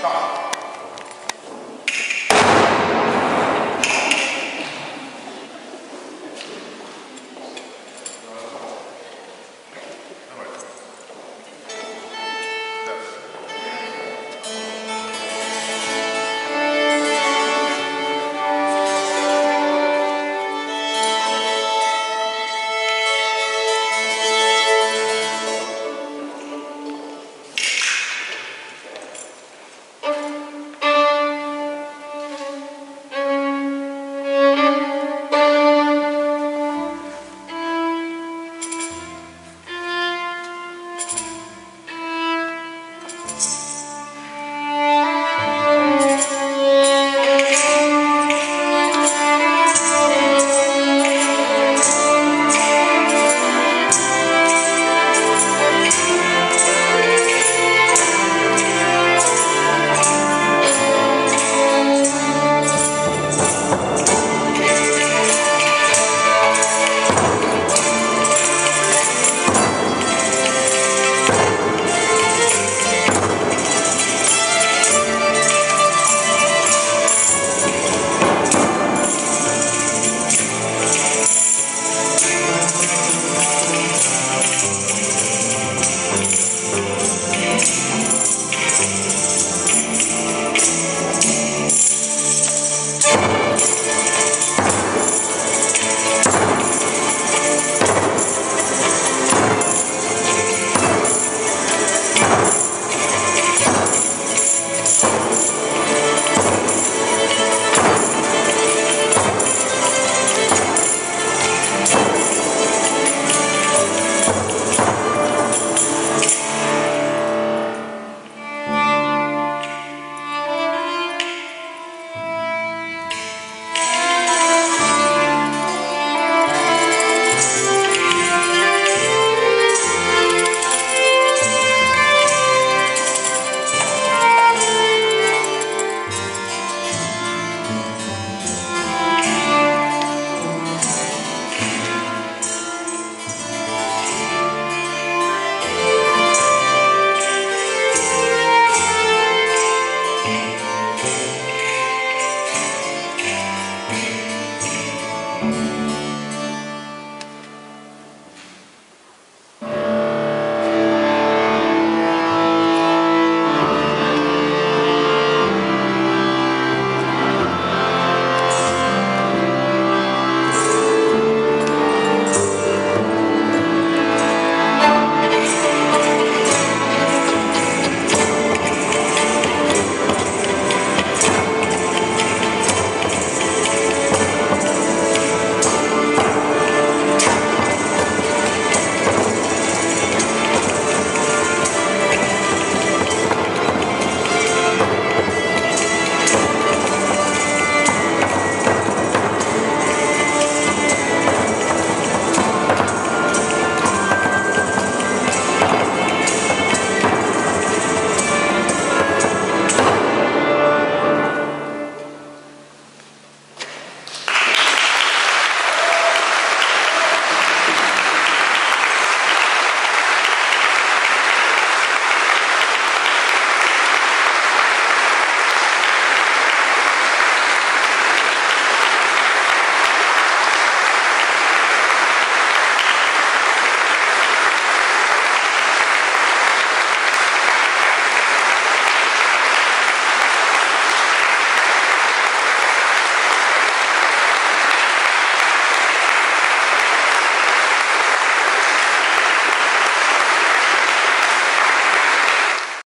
Tchau.